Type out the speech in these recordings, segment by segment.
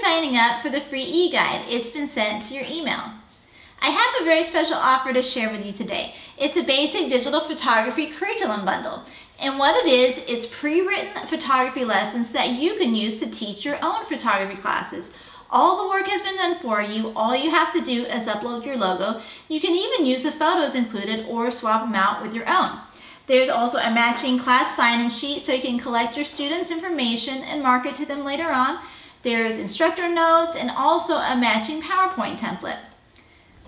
signing up for the free e-guide. It's been sent to your email. I have a very special offer to share with you today. It's a basic digital photography curriculum bundle. And what it is, it's pre-written photography lessons that you can use to teach your own photography classes. All the work has been done for you. All you have to do is upload your logo. You can even use the photos included or swap them out with your own. There's also a matching class sign-in sheet so you can collect your students' information and mark it to them later on. There's instructor notes and also a matching PowerPoint template.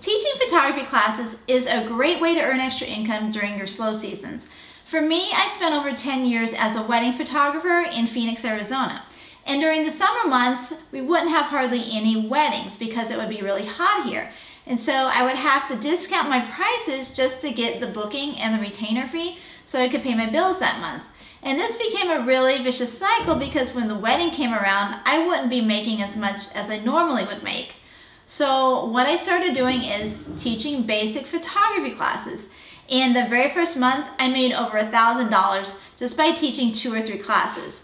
Teaching photography classes is a great way to earn extra income during your slow seasons. For me, I spent over 10 years as a wedding photographer in Phoenix, Arizona. And during the summer months, we wouldn't have hardly any weddings because it would be really hot here. And so I would have to discount my prices just to get the booking and the retainer fee so I could pay my bills that month. And this became a really vicious cycle because when the wedding came around, I wouldn't be making as much as I normally would make. So what I started doing is teaching basic photography classes. And the very first month, I made over a $1,000 just by teaching two or three classes.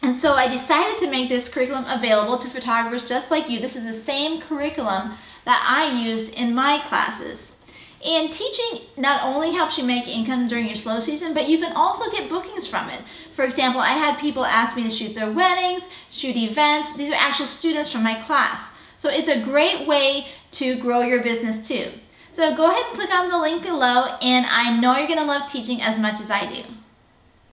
And so I decided to make this curriculum available to photographers just like you. This is the same curriculum that I use in my classes. And teaching not only helps you make income during your slow season, but you can also get bookings from it. For example, I had people ask me to shoot their weddings, shoot events. These are actual students from my class. So it's a great way to grow your business too. So go ahead and click on the link below and I know you're gonna love teaching as much as I do.